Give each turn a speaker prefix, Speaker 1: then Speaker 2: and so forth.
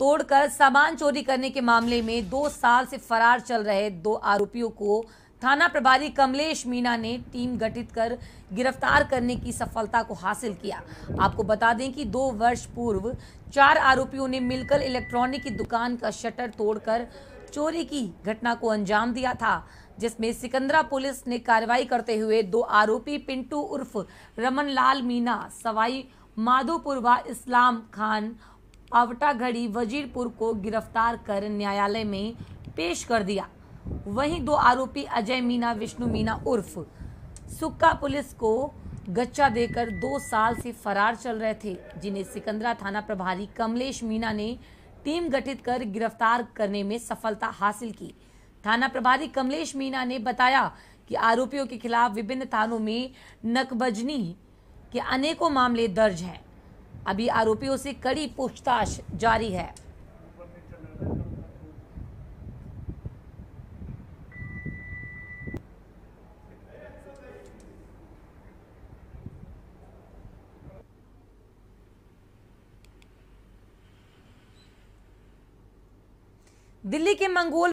Speaker 1: तोड़कर सामान चोरी करने के मामले में दो साल से फरार चल रहे दो आरोपियों को थाना प्रभारी कमलेश मीना ने टीम गठित कर गिरफ़्तार करने की सफलता को हासिल किया। आपको बता दें कि दो वर्ष पूर्व चार आरोपियों ने मिलकर इलेक्ट्रॉनिक की दुकान का शटर तोड़कर चोरी की घटना को अंजाम दिया था, जिसमें सिकंदरा पुलिस ने कार्रवाई करते हुए दो आरोपी पिंटू उर्फ़ रमन लाल मीना सवाई माधोपुर व इस्लाम खान आवटागढ़ी वजीरपुर को गिरफ़्तार कर न्यायालय में पेश कर दिया। वहीं दो आरोपी अजय मीना, विष्णु मीना उर्फ़ सुक्का पुलिस को गच्चा देकर दो साल से फरार चल रहे थे, जिन्हें सिकंदरा थाना प्रभारी कमलेश मीना ने टीम गठित कर गिरफ़्तार करने में सफलता हासिल की। थाना प्रभारी कमलेश मीना ने बताया कि आरोपियों के खिलाफ विभिन्न थानों में नकबजनी के अनेकों मामले दर्ज हैं। अभी आरोपियों से कड़ी पूछताछ जारी है। दिल्ली के मंगोल